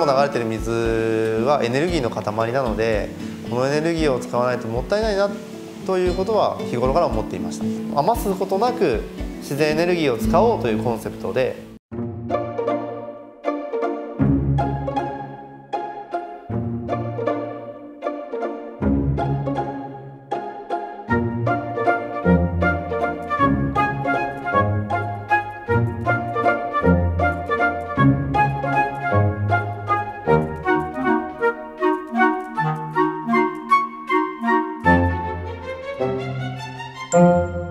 も流れてる水はエネルギーの塊なのでこのエネルギーを使わないともったいないなということは日頃から思っていました。余すことなく自然エネルギーを使おうというコンセプトで Música